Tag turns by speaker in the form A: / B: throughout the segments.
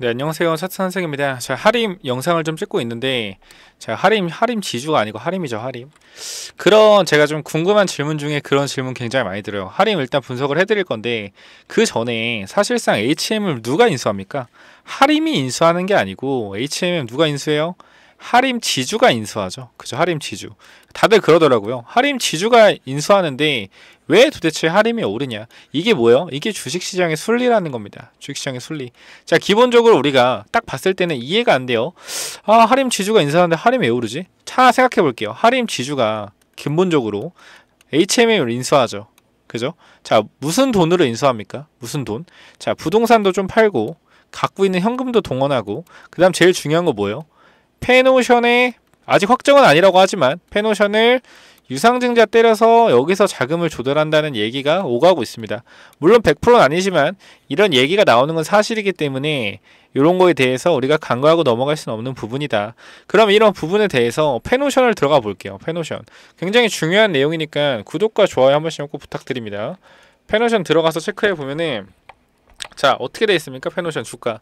A: 네 안녕하세요 차트 선생입니다 제가 하림 영상을 좀 찍고 있는데 제가 하림 하림 지주가 아니고 하림이죠 하림 그런 제가 좀 궁금한 질문 중에 그런 질문 굉장히 많이 들어요 하림 일단 분석을 해드릴 건데 그 전에 사실상 HM을 누가 인수합니까 하림이 인수하는 게 아니고 HMM 누가 인수해요 하림 지주가 인수하죠. 그죠? 하림 지주. 다들 그러더라고요. 하림 지주가 인수하는데 왜 도대체 하림이 오르냐? 이게 뭐예요? 이게 주식시장의 순리라는 겁니다. 주식시장의 순리. 자, 기본적으로 우리가 딱 봤을 때는 이해가 안 돼요. 아, 하림 지주가 인수하는데 하림이 왜 오르지? 차 생각해 볼게요. 하림 지주가 근본적으로 HMM을 인수하죠. 그죠? 자, 무슨 돈으로 인수합니까? 무슨 돈? 자, 부동산도 좀 팔고, 갖고 있는 현금도 동원하고, 그 다음 제일 중요한 거 뭐예요? 페노션에 아직 확정은 아니라고 하지만 페노션을 유상증자 때려서 여기서 자금을 조달한다는 얘기가 오가고 있습니다. 물론 100%는 아니지만 이런 얘기가 나오는 건 사실이기 때문에 이런 거에 대해서 우리가 간과하고 넘어갈 수는 없는 부분이다. 그럼 이런 부분에 대해서 팬오션을 들어가 볼게요. 팬오션. 굉장히 중요한 내용이니까 구독과 좋아요 한 번씩 꼭 부탁드립니다. 팬오션 들어가서 체크해 보면은 자 어떻게 되어 있습니까? 팬오션 주가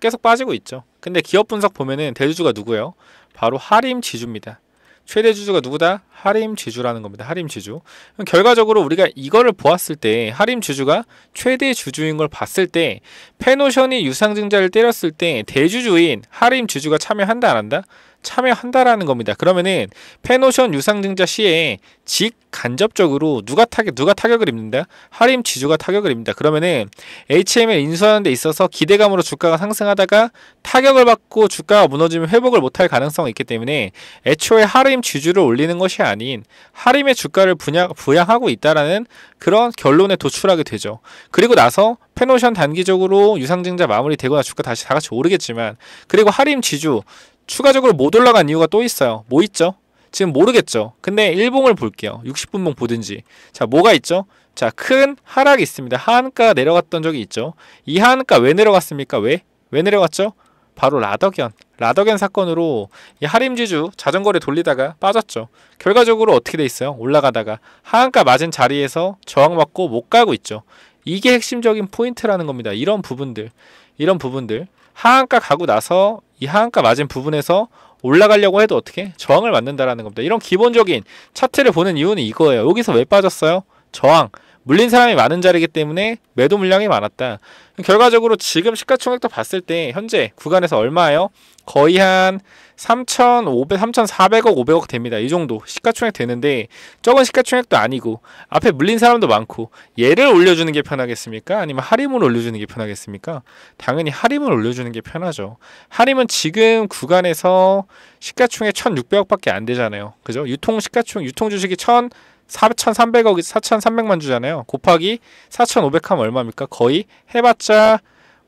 A: 계속 빠지고 있죠. 근데 기업 분석 보면은 대주주가 누구예요? 바로 하림 지주입니다. 최대 주주가 누구다? 하림 지주라는 겁니다. 하림 지주. 결과적으로 우리가 이거를 보았을 때 하림 지주가 최대 주주인 걸 봤을 때 페노션이 유상증자를 때렸을 때 대주주인 하림 지주가 참여한다 안 한다? 참여한다라는 겁니다. 그러면은 페노션 유상증자 시에 직 간접적으로 누가 타격 누가 타격을 입는다? 하림 지주가 타격을 입니다. 그러면은 HM을 인수하는 데 있어서 기대감으로 주가가 상승하다가 타격을 받고 주가가 무너지면 회복을 못할 가능성이 있기 때문에 애초에 하림 지주를 올리는 것이 아닌 하림의 주가를 분양, 부양하고 있다라는 그런 결론에 도출하게 되죠. 그리고 나서 페노션 단기적으로 유상증자 마무리되거나 주가 다시 다 같이 오르겠지만 그리고 하림 지주 추가적으로 못 올라간 이유가 또 있어요. 뭐 있죠? 지금 모르겠죠. 근데 일봉을 볼게요. 60분봉 보든지. 자, 뭐가 있죠? 자, 큰 하락이 있습니다. 하한가 내려갔던 적이 있죠. 이 하한가 왜 내려갔습니까? 왜? 왜 내려갔죠? 바로 라덕연. 라덕연 사건으로 이 하림지주 자전거를 돌리다가 빠졌죠. 결과적으로 어떻게 돼 있어요? 올라가다가 하한가 맞은 자리에서 저항받고 못 가고 있죠. 이게 핵심적인 포인트라는 겁니다. 이런 부분들. 이런 부분들. 하한가 가고 나서 이 하한가 맞은 부분에서 올라가려고 해도 어떻게 저항을 맞는다라는 겁니다. 이런 기본적인 차트를 보는 이유는 이거예요. 여기서 왜 빠졌어요? 저항. 물린 사람이 많은 자리이기 때문에 매도 물량이 많았다. 결과적으로 지금 시가총액도 봤을 때 현재 구간에서 얼마예요? 거의 한 3,500, 3,400억, 500억 됩니다. 이 정도 시가총액 되는데 적은 시가총액도 아니고 앞에 물린 사람도 많고 얘를 올려주는 게 편하겠습니까? 아니면 하림을 올려주는 게 편하겠습니까? 당연히 하림을 올려주는 게 편하죠. 하림은 지금 구간에서 시가총액 1,600억밖에 안 되잖아요. 그죠? 유통 시가총 유통 주식이 1,000 4,300억, 4,300만 주잖아요. 곱하기 4,500 하면 얼마입니까? 거의 해봤자,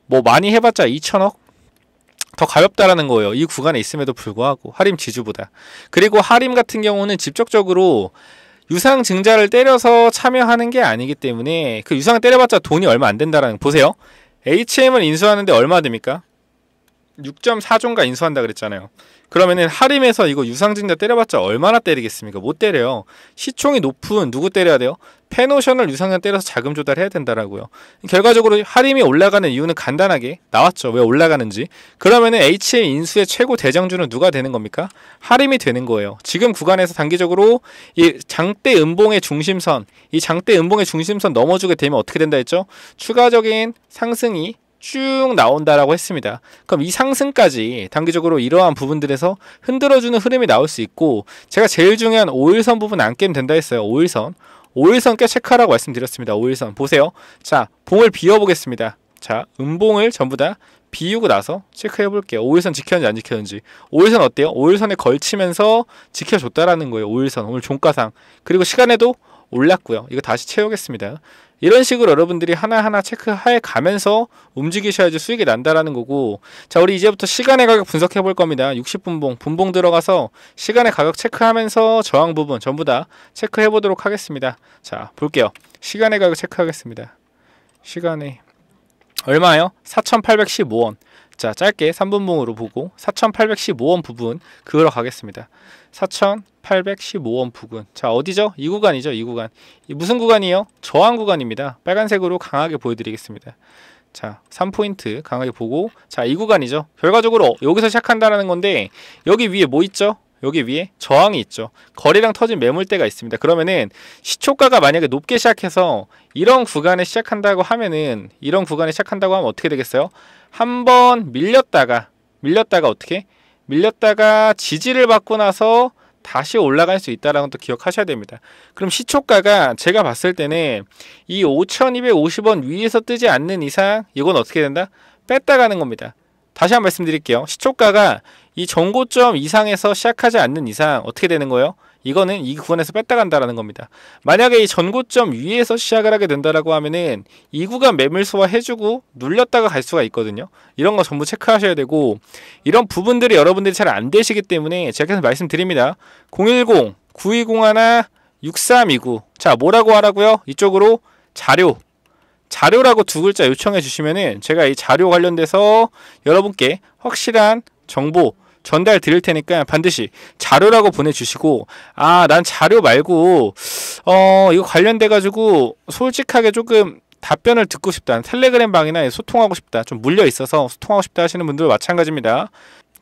A: 뭐 많이 해봤자 2,000억? 더 가볍다라는 거예요. 이 구간에 있음에도 불구하고 하림 지주보다. 그리고 하림 같은 경우는 직접적으로 유상 증자를 때려서 참여하는 게 아니기 때문에 그 유상 때려봤자 돈이 얼마 안 된다라는 보세요. HM을 인수하는데 얼마 됩니까? 6.4조인가 인수한다 그랬잖아요. 그러면은 하림에서 이거 유상증자 때려봤자 얼마나 때리겠습니까? 못 때려요. 시총이 높은 누구 때려야 돼요? 페노션을 유상증자 때려서 자금 조달해야 된다라고요. 결과적으로 하림이 올라가는 이유는 간단하게 나왔죠. 왜 올라가는지. 그러면은 HA 인수의 최고 대장주는 누가 되는 겁니까? 하림이 되는 거예요. 지금 구간에서 단기적으로 이 장대 음봉의 중심선, 이 장대 음봉의 중심선 넘어주게 되면 어떻게 된다 했죠? 추가적인 상승이 쭉 나온다라고 했습니다. 그럼 이 상승까지 단기적으로 이러한 부분들에서 흔들어주는 흐름이 나올 수 있고 제가 제일 중요한 5일선 부분 안 깨면 된다 했어요. 5일선. 5일선 꽤 체크하라고 말씀드렸습니다. 5일선. 보세요. 자, 봉을 비워보겠습니다. 자, 음봉을 전부 다 비우고 나서 체크해 볼게요. 5일선 지켰는지 안 지켰는지. 5일선 어때요? 5일선에 걸치면서 지켜줬다라는 거예요. 5일선. 오늘 종가상. 그리고 시간에도 올랐고요. 이거 다시 채우겠습니다. 이런 식으로 여러분들이 하나하나 체크해 가면서 움직이셔야지 수익이 난다라는 거고. 자 우리 이제부터 시간의 가격 분석해 볼 겁니다. 60분봉. 분봉 들어가서 시간의 가격 체크하면서 저항 부분 전부 다 체크해 보도록 하겠습니다. 자 볼게요. 시간의 가격 체크하겠습니다. 시간에 얼마요? 4815원 자 짧게 3분봉으로 보고 4815원 부분 그으러 가겠습니다 4815원 부근 자 어디죠? 이 구간이죠 이 구간 이 무슨 구간이요? 저항 구간입니다 빨간색으로 강하게 보여드리겠습니다 자, 3포인트 강하게 보고 자, 이 구간이죠. 결과적으로 여기서 시작한다라는 건데 여기 위에 뭐 있죠? 여기 위에 저항이 있죠. 거래량 터진 매물대가 있습니다. 그러면은 시초가가 만약에 높게 시작해서 이런 구간에 시작한다고 하면은 이런 구간에 시작한다고 하면 어떻게 되겠어요? 한번 밀렸다가 밀렸다가 어떻게? 밀렸다가 지지를 받고 나서 다시 올라갈 수 있다라는 것도 기억하셔야 됩니다. 그럼 시초가가 제가 봤을 때는 이 5,250원 위에서 뜨지 않는 이상 이건 어떻게 된다? 뺐다 가는 겁니다. 다시 한 번 말씀드릴게요. 시초가가 이 전고점 이상에서 시작하지 않는 이상 어떻게 되는 거예요? 이거는 이 구간에서 뺐다 간다라는 겁니다. 만약에 이 전고점 위에서 시작을 하게 된다라고 하면은 이 구간 매물 소화 해주고 눌렸다가 갈 수가 있거든요. 이런 거 전부 체크하셔야 되고 이런 부분들이 여러분들이 잘 안 되시기 때문에 제가 계속 말씀드립니다. 010 9201 6329. 자, 뭐라고 하라고요? 이쪽으로 자료 자료라고 두 글자 요청해 주시면은 제가 이 자료 관련돼서 여러분께 확실한 정보 전달 드릴 테니까 반드시 자료라고 보내주시고 아 난 자료 말고 어 이거 관련돼 가지고 솔직하게 조금 답변을 듣고 싶다. 텔레그램 방이나 소통하고 싶다. 좀 물려 있어서 소통하고 싶다 하시는 분들 마찬가지입니다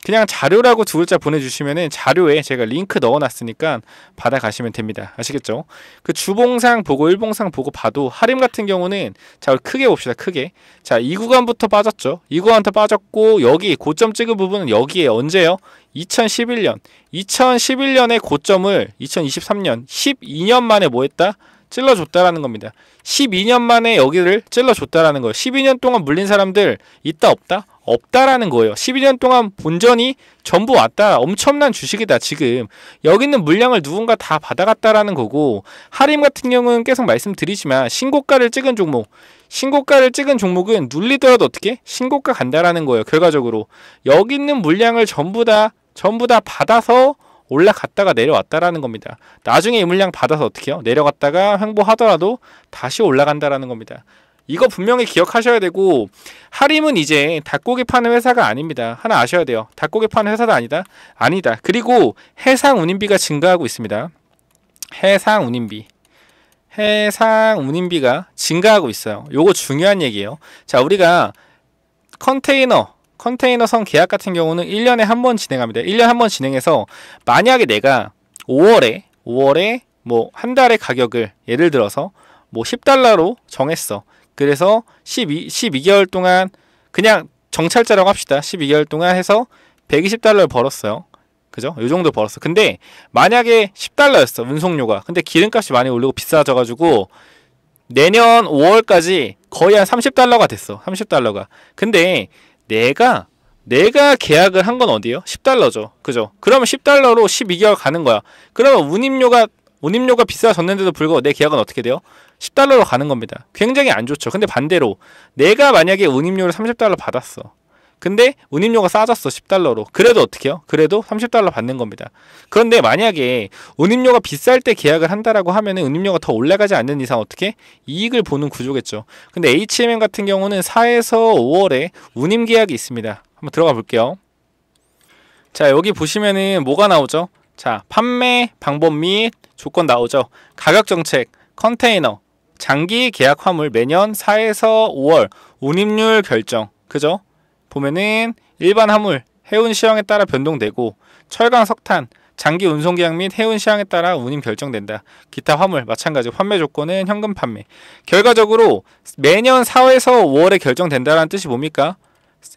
A: 그냥 자료라고 두 글자 보내주시면은 자료에 제가 링크 넣어놨으니까 받아가시면 됩니다. 아시겠죠? 그 주봉상 보고 일봉상 보고 봐도 하림 같은 경우는 자 크게 봅시다. 크게 자 이 구간부터 빠졌죠. 이 구간부터 빠졌고 여기 고점 찍은 부분은 여기에 언제요? 2011년 2011년의 고점을 2023년 12년 만에 뭐 했다? 찔러줬다라는 겁니다. 12년 만에 여기를 찔러줬다라는 거예요. 12년 동안 물린 사람들 있다 없다? 없다라는 거예요. 12년 동안 본전이 전부 왔다. 엄청난 주식이다, 지금. 여기 있는 물량을 누군가 다 받아갔다라는 거고, 하림 같은 경우는 계속 말씀드리지만, 신고가를 찍은 종목, 신고가를 찍은 종목은 눌리더라도 어떻게? 신고가 간다라는 거예요, 결과적으로. 여기 있는 물량을 전부 다, 전부 다 받아서 올라갔다가 내려왔다라는 겁니다. 나중에 이 물량 받아서 어떻게 해요? 내려갔다가 횡보하더라도 다시 올라간다라는 겁니다. 이거 분명히 기억하셔야 되고 하림은 이제 닭고기 파는 회사가 아닙니다. 하나 아셔야 돼요. 닭고기 파는 회사도 아니다. 아니다. 그리고 해상 운임비가 증가하고 있습니다. 해상 운임비. 해상 운임비가 증가하고 있어요. 요거 중요한 얘기예요. 자, 우리가 컨테이너 컨테이너선 계약 같은 경우는 1년에 한 번 진행합니다. 1년에 한 번 진행해서 만약에 내가 5월에 5월에 뭐 한 달의 가격을 예를 들어서 뭐 10달러로 정했어. 그래서 12, 12개월 동안 그냥 정찰자라고 합시다. 12개월 동안 해서 120달러를 벌었어요. 그죠? 요 정도 벌었어. 근데 만약에 10달러였어. 운송료가. 근데 기름값이 많이 올리고 비싸져 가지고 내년 5월까지 거의 한 30달러가 됐어. 30달러가. 근데 내가 내가 계약을 한 건 어디예요? 10달러죠. 그죠? 그러면 10달러로 12개월 가는 거야. 그러면 운임료가 운임료가 비싸졌는데도 불구하고 내 계약은 어떻게 돼요? 10달러로 가는 겁니다. 굉장히 안 좋죠. 근데 반대로 내가 만약에 운임료를 30달러 받았어. 근데 운임료가 싸졌어 10달러로. 그래도 어떻게 해요? 그래도 30달러 받는 겁니다. 그런데 만약에 운임료가 비쌀 때 계약을 한다라고 하면 은 운임료가 더 올라가지 않는 이상 어떻게 이익을 보는 구조겠죠. 근데 HMM 같은 경우는 4에서 5월에 운임 계약이 있습니다. 한번 들어가 볼게요. 자, 여기 보시면은 뭐가 나오죠? 자, 판매 방법 및 조건 나오죠. 가격 정책, 컨테이너, 장기 계약 화물 매년 4에서 5월 운임률 결정. 그죠? 보면은 일반 화물 해운 시황에 따라 변동되고 철강 석탄 장기 운송 계약 및 해운 시황에 따라 운임 결정된다. 기타 화물 마찬가지 판매 조건은 현금 판매. 결과적으로 매년 4에서 5월에 결정된다라는 뜻이 뭡니까?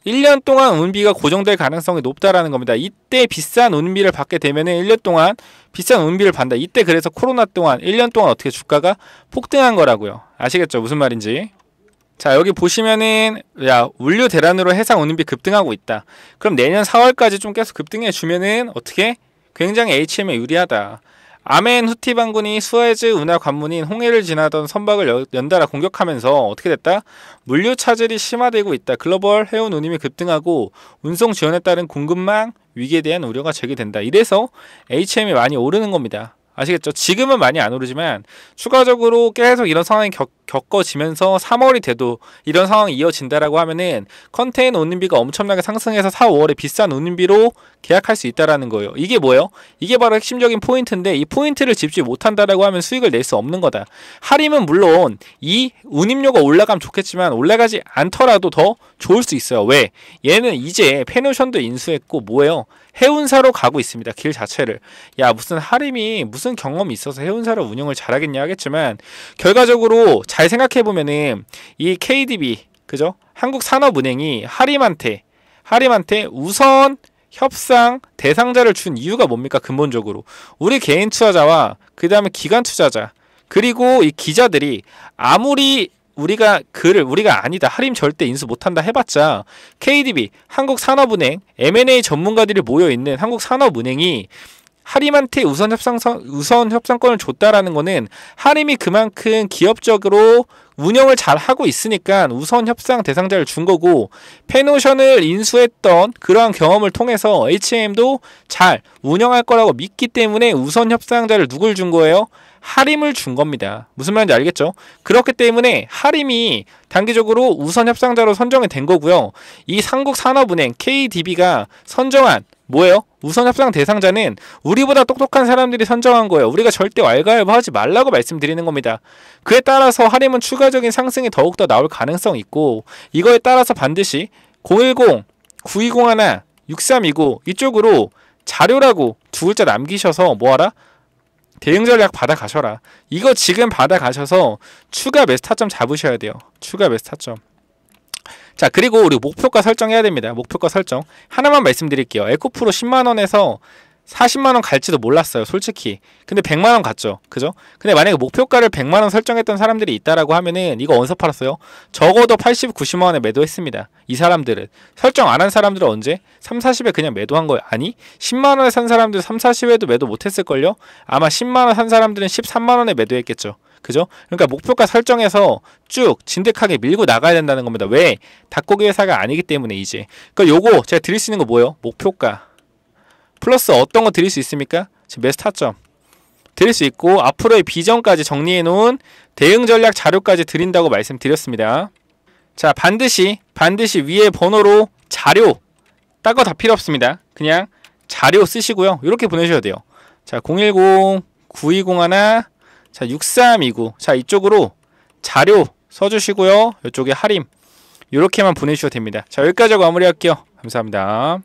A: 1년 동안 운비가 고정될 가능성이 높다라는 겁니다. 이때 비싼 운비를 받게 되면 1년 동안 비싼 운비를 받는다. 이때 그래서 코로나 동안 1년 동안 어떻게 주가가 폭등한 거라고요. 아시겠죠? 무슨 말인지. 자 여기 보시면은 야 물류 대란으로 해상 운임비 급등하고 있다. 그럼 내년 4월까지 좀 계속 급등해 주면은 어떻게 굉장히 HM에 유리하다. 아멘 후티 반군이 수에즈 운하 관문인 홍해를 지나던 선박을 연달아 공격하면서 어떻게 됐다? 물류 차질이 심화되고 있다. 글로벌 해운 운임이 급등하고 운송 지원에 따른 공급망 위기에 대한 우려가 제기된다. 이래서 HM이 많이 오르는 겁니다. 아시겠죠? 지금은 많이 안 오르지만 추가적으로 계속 이런 상황이 겪, 겪어지면서 3월이 돼도 이런 상황이 이어진다라고 하면은 컨테이너 운임비가 엄청나게 상승해서 4, 5월에 비싼 운임비로 계약할 수 있다라는 거예요. 이게 뭐예요? 이게 바로 핵심적인 포인트인데 이 포인트를 짚지 못한다라고 하면 수익을 낼 수 없는 거다. 할인은 물론 이 운임료가 올라가면 좋겠지만 올라가지 않더라도 더 좋을 수 있어요. 왜? 얘는 이제 페노션도 인수했고 뭐예요? 해운사로 가고 있습니다. 길 자체를. 야, 무슨 하림이 무슨 경험이 있어서 해운사로 운영을 잘하겠냐 하겠지만 결과적으로 잘 생각해 보면은 이 KDB 그죠? 한국산업은행이 하림한테 하림한테 우선 협상 대상자를 준 이유가 뭡니까 근본적으로 우리 개인 투자자와 그 다음에 기관 투자자 그리고 이 기자들이 아무리 우리가 그를 우리가 아니다 할인 절대 인수 못한다 해봤자 KDB 한국산업은행 M&A 전문가들이 모여 있는 한국산업은행이 하림한테 우선 협상 우선 협상권을 줬다라는 거는 하림이 그만큼 기업적으로 운영을 잘 하고 있으니까 우선 협상 대상자를 준 거고 페노션을 인수했던 그러한 경험을 통해서 H&M도 잘 운영할 거라고 믿기 때문에 우선 협상자를 누굴 준 거예요? 하림을 준 겁니다. 무슨 말인지 알겠죠? 그렇기 때문에 하림이 단기적으로 우선 협상자로 선정이 된 거고요. 이 삼국산업은행 KDB가 선정한 뭐예요? 우선 협상 대상자는 우리보다 똑똑한 사람들이 선정한 거예요. 우리가 절대 왈가왈부 하지 말라고 말씀드리는 겁니다. 그에 따라서 하림은 추가적인 상승이 더욱더 나올 가능성이 있고 이거에 따라서 반드시 010, 9201, 6329 이쪽으로 자료라고 두 글자 남기셔서 뭐하라? 대응 전략 받아 가셔라. 이거 지금 받아 가셔서 추가 매스 타점 잡으셔야 돼요. 추가 매스 타점. 자, 그리고 우리 목표가 설정해야 됩니다. 목표가 설정. 하나만 말씀드릴게요. 에코프로 10만 원에서 40만 원 갈지도 몰랐어요, 솔직히. 근데 100만 원 갔죠. 그죠? 근데 만약에 목표가를 100만 원 설정했던 사람들이 있다라고 하면은 이거 어디서 팔았어요? 적어도 80, 90만 원에 매도했습니다. 이 사람들은 설정 안 한 사람들은 언제? 3, 40에 그냥 매도한 거예요. 아니, 10만 원에 산 사람들 3, 40에도 매도 못 했을 걸요? 아마 10만 원 산 사람들은 13만 원에 매도했겠죠. 그죠? 그러니까 목표가 설정해서 쭉 진득하게 밀고 나가야 된다는 겁니다. 왜? 닭고기 회사가 아니기 때문에 이제. 그러니까 요거 제가 드릴 수 있는 거 뭐예요? 목표가. 플러스 어떤 거 드릴 수 있습니까? 지금 매스 타점 드릴 수 있고 앞으로의 비전까지 정리해 놓은 대응 전략 자료까지 드린다고 말씀드렸습니다. 자, 반드시 반드시 위에 번호로 자료 딴 거 다 필요 없습니다. 그냥 자료 쓰시고요. 이렇게 보내셔야 돼요. 자, 010 9201 자, 6329. 자, 이쪽으로 자료 써 주시고요. 이쪽에 할인 이렇게만 보내주셔도 됩니다. 자, 여기까지 마무리할게요. 감사합니다.